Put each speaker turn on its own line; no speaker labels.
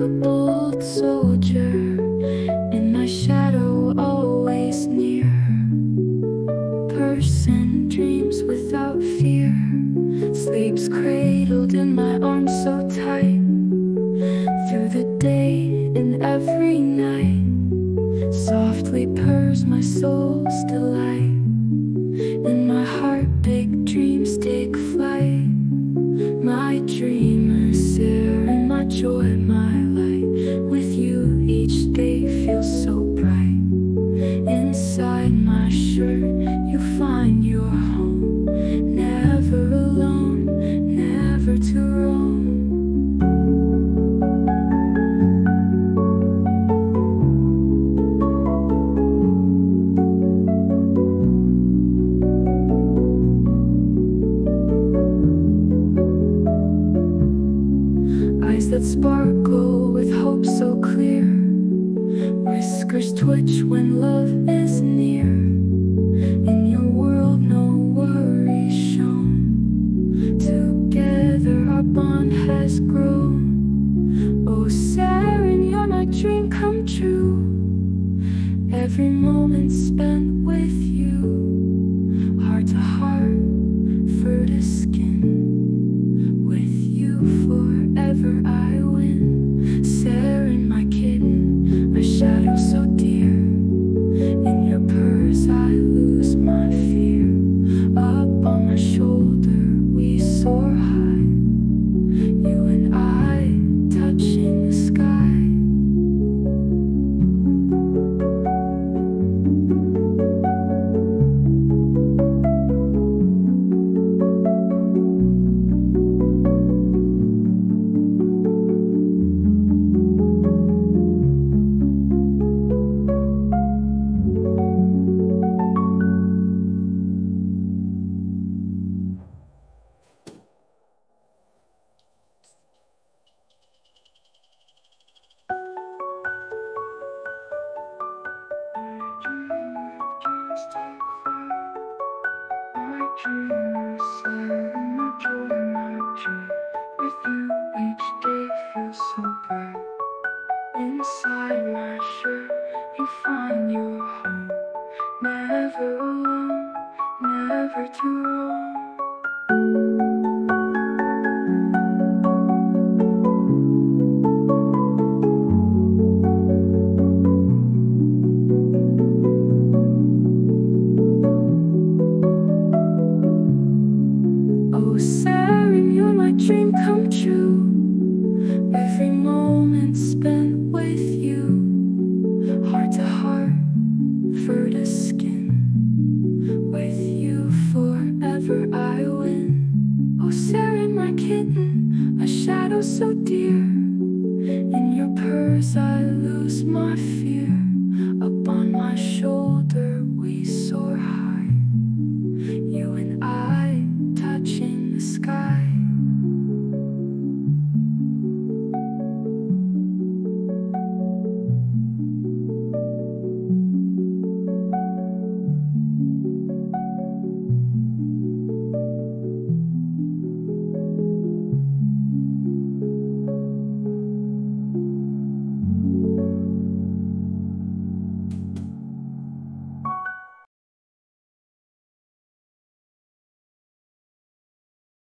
a bold soldier, in my shadow always near. Person dreams without fear, sleeps cradled in my arms so tight. Through the day and every night, softly purrs my soul's delight. In my heart, big dreams take flight. My dreamers, share and my joy, my. Find your home. Never alone, never to roam. Eyes that sparkle with hope so clear. Whiskers twitch when love Every moment spent with you, heart to heart, fur to skin. With you forever I win. Seren, my kitten, my shadow so dear. In your purse I lose my fear. Up on my Never alone, never to roam. Oh, Seren, you're my dream come true. Every moment spent with you, heart to heart, fur to skin. With you forever, I win. Oh, Seren, my kitten, a shadow so dear.